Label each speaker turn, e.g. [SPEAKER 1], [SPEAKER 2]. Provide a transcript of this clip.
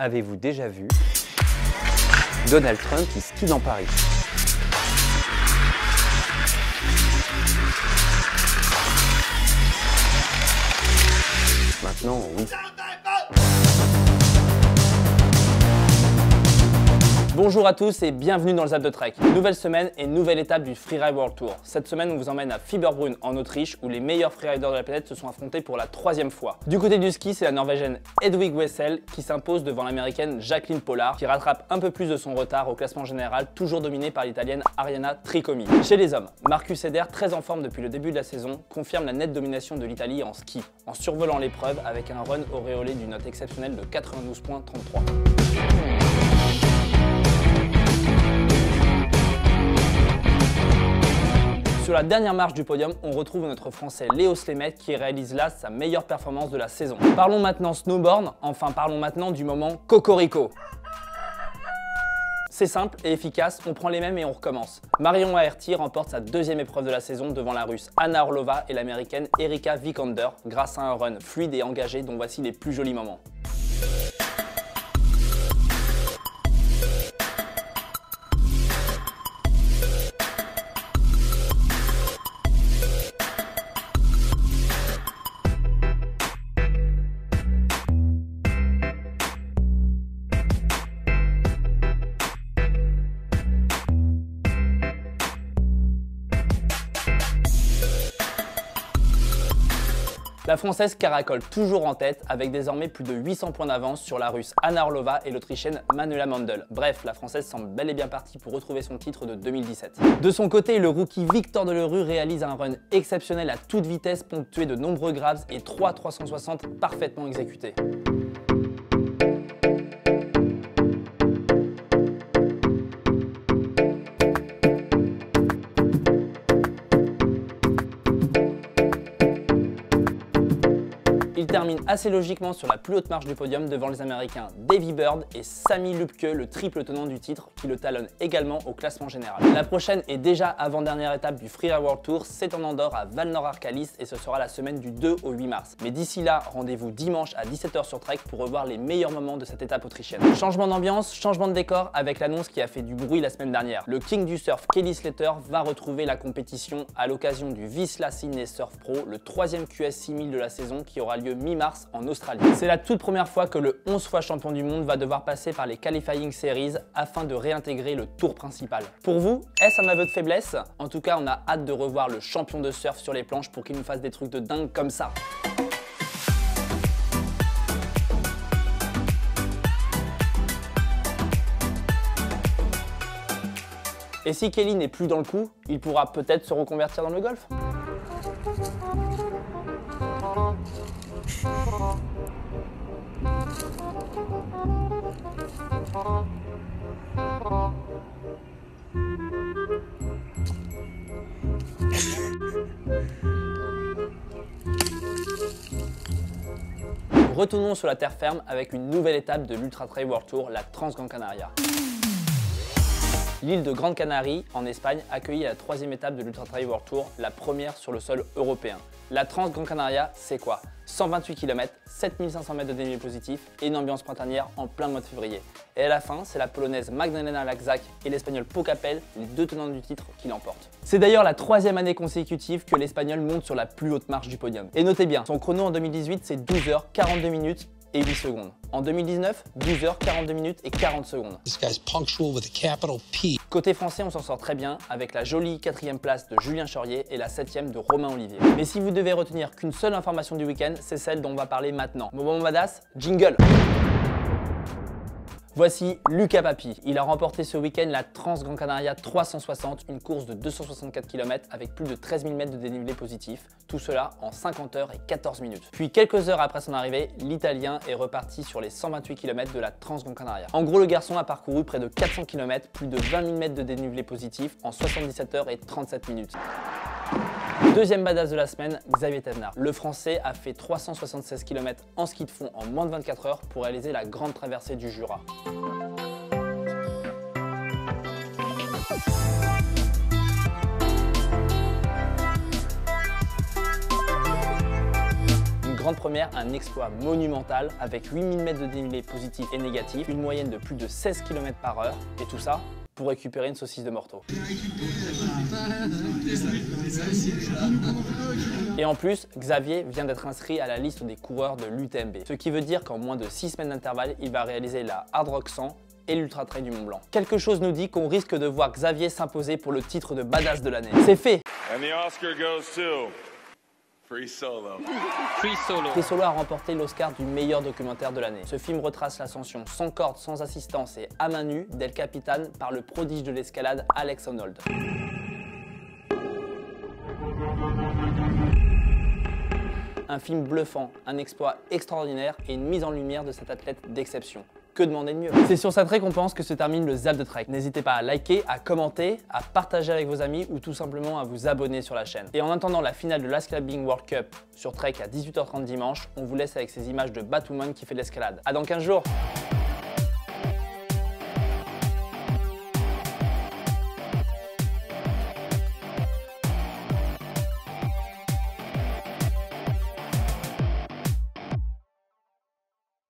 [SPEAKER 1] Avez-vous déjà vu Donald Trump qui skie dans Paris Maintenant, oui. Bonjour à tous et bienvenue dans le Zap de Trek. Nouvelle semaine et nouvelle étape du Freeride World Tour. Cette semaine, on vous emmène à Fieberbrunn en Autriche où les meilleurs freeriders de la planète se sont affrontés pour la troisième fois. Du côté du ski, c'est la norvégienne Edwig Wessel qui s'impose devant l'américaine Jacqueline Pollard qui rattrape un peu plus de son retard au classement général, toujours dominé par l'italienne Ariana Tricomi. Chez les hommes, Marcus Eder, très en forme depuis le début de la saison, confirme la nette domination de l'Italie en ski, en survolant l'épreuve avec un run auréolé d'une note exceptionnelle de 92.33. Sur la dernière marche du podium, on retrouve notre français Léo Slemet qui réalise là sa meilleure performance de la saison. Parlons maintenant snowboard, enfin parlons maintenant du moment Cocorico. C'est simple et efficace, on prend les mêmes et on recommence. Marion Aerty remporte sa deuxième épreuve de la saison devant la russe Anna Orlova et l'américaine Erika Vikander grâce à un run fluide et engagé dont voici les plus jolis moments. La française caracole toujours en tête avec désormais plus de 800 points d'avance sur la russe Anna Orlova et l'autrichienne Manuela Mandel. Bref, la française semble bel et bien partie pour retrouver son titre de 2017. De son côté, le rookie Victor Delerue réalise un run exceptionnel à toute vitesse ponctué de nombreux graves et 3 360 parfaitement exécutés. Il termine assez logiquement sur la plus haute marche du podium devant les Américains Davy Bird et Sami Lupke, le triple tenant du titre, qui le talonne également au classement général. La prochaine et déjà avant-dernière étape du Freeride World Tour, c'est en Andorre à Valnor Arcalis et ce sera la semaine du 2 au 8 mars. Mais d'ici là, rendez-vous dimanche à 17h sur Trek pour revoir les meilleurs moments de cette étape autrichienne. Changement d'ambiance, changement de décor avec l'annonce qui a fait du bruit la semaine dernière. Le king du surf, Kelly Slater, va retrouver la compétition à l'occasion du Visla Sydney Surf Pro, le troisième QS 6000 de la saison qui aura lieu mi-mars en Australie. C'est la toute première fois que le 11 fois champion du monde va devoir passer par les qualifying series afin de réintégrer le tour principal. Pour vous, est-ce un aveu de faiblesse? En tout cas, on a hâte de revoir le champion de surf sur les planches pour qu'il nous fasse des trucs de dingue comme ça. Et si Kelly n'est plus dans le coup, il pourra peut-être se reconvertir dans le golf? Retournons sur la terre ferme avec une nouvelle étape de l'Ultra Trail World Tour, la Trans Gran Canaria. L'île de Grande Canarie, en Espagne, accueillit la troisième étape de l'Ultra Trail World Tour, la première sur le sol européen. La Trans Gran Canaria, c'est quoi? 128 km, 7500 mètres de dénivelé positif et une ambiance printanière en plein mois de février. Et à la fin, c'est la polonaise Magdalena Laczak et l'espagnol Pocapel, les deux tenants du titre, qui l'emportent. C'est d'ailleurs la troisième année consécutive que l'espagnol monte sur la plus haute marche du podium. Et notez bien, son chrono en 2018, c'est 12 h 42 minutes et 8 secondes. En 2019, 12 h 42 minutes et 40 secondes. Côté français, on s'en sort très bien avec la jolie quatrième place de Julien Chaurier et la septième de Romain Olivier. Mais si vous devez retenir qu'une seule information du week-end, c'est celle dont on va parler maintenant. Moment badass, jingle Voici Lucas Papi. Il a remporté ce week-end la Trans Gran Canaria 360, une course de 264 km avec plus de 13 000 mètres de dénivelé positif. Tout cela en 50 heures et 14 minutes. Puis quelques heures après son arrivée, l'Italien est reparti sur les 128 km de la Trans Gran Canaria. En gros, le garçon a parcouru près de 400 km, plus de 20 000 mètres de dénivelé positif en 77 heures et 37 minutes. Deuxième badass de la semaine, Xavier Thévenard. Le français a fait 376 km en ski de fond en moins de 24 heures pour réaliser la grande traversée du Jura. grande première, un exploit monumental avec 8000 mètres de dénivelé positif et négatif, une moyenne de plus de 16 km par heure, et tout ça pour récupérer une saucisse de morteau. Et en plus, Xavier vient d'être inscrit à la liste des coureurs de l'UTMB, ce qui veut dire qu'en moins de 6 semaines d'intervalle, il va réaliser la Hard Rock 100 et l'Ultra Trail du Mont Blanc. Quelque chose nous dit qu'on risque de voir Xavier s'imposer pour le titre de badass de l'année. C'est fait Free Solo. Free Solo. Free Solo a remporté l'Oscar du meilleur documentaire de l'année. Ce film retrace l'ascension sans corde, sans assistance et à main nue d'El Capitan par le prodige de l'escalade Alex Honnold. Un film bluffant, un exploit extraordinaire et une mise en lumière de cet athlète d'exception demander de mieux C'est sur cette récompense que se termine le Zap de Trek. N'hésitez pas à liker, à commenter, à partager avec vos amis ou tout simplement à vous abonner sur la chaîne. Et en attendant la finale de l'Ascalabing World Cup sur Trek à 18h30 dimanche, on vous laisse avec ces images de Batwoman qui fait de l'escalade. À dans 15 jours